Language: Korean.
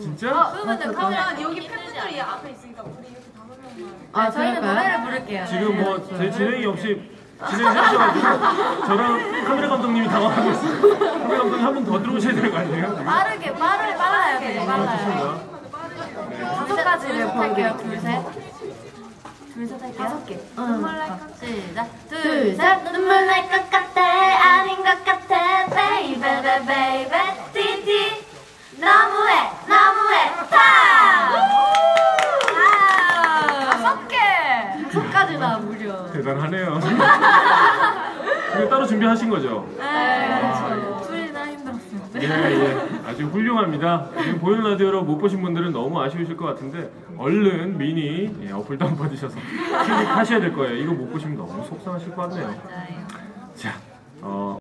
진짜? 아, 그러면 카메라 여기 팬분들이 앞에 있으니까 우리 이렇게 다섯 명만. 아, 저희는 노래를 부를게요. 지금 뭐 제 진행이 없이 진행해주셔가지고 저랑 카메라 감독님이 당황하고 있어요. 카메라 감독님 한분더 들어오셔야 되는 거 아니에요? 빠르게, 빠르게, 빨라요. 되게 빨라요. 좋습니다. 다섯 가지를 볼게요. 둘, 셋. 둘, 셋 할게요. 다섯 개. 눈물 날 것, 시작. 둘, 셋. 눈물 날것 2차까지 나 무려. 대단하네요. 그게 따로 준비하신 거죠? 네, 그렇죠. 예예 예. 아주 훌륭합니다. 지금 보이는 라디오로 못 보신 분들은 너무 아쉬우실 것 같은데, 얼른 미니 예, 어플 다운받으셔서 클릭하셔야 될 거예요. 이거 못 보시면 너무 속상하실 것 같네요 자, 어.